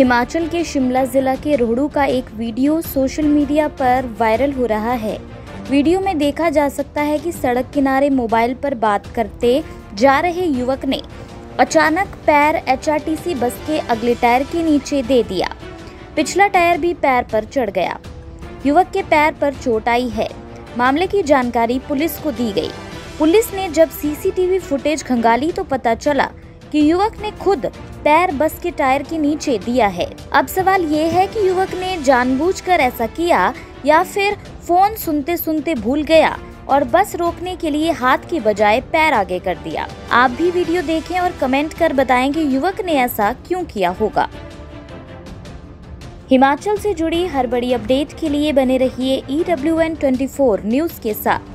हिमाचल के शिमला जिला के रोहड़ू का एक वीडियो सोशल मीडिया पर वायरल हो रहा है। वीडियो में देखा जा सकता है कि सड़क किनारे मोबाइल पर बात करते जा रहे युवक ने अचानक पैर एचआरटीसी बस के अगले टायर के नीचे दे दिया। पिछला टायर भी पैर पर चढ़ गया। युवक के पैर पर चोट आई है। मामले की जानकारी पुलिस को दी गई। पुलिस ने जब सीसीटीवी फुटेज खंगाली तो पता चला कि युवक ने खुद पैर बस के टायर के नीचे दिया है। अब सवाल ये है कि युवक ने जानबूझकर ऐसा किया या फिर फ़ोन सुनते सुनते भूल गया और बस रोकने के लिए हाथ की बजाय पैर आगे कर दिया। आप भी वीडियो देखें और कमेंट कर बताएँ कि युवक ने ऐसा क्यों किया होगा। हिमाचल से जुड़ी हर बड़ी अपडेट के लिए बने रहिए E W N twenty news के साथ।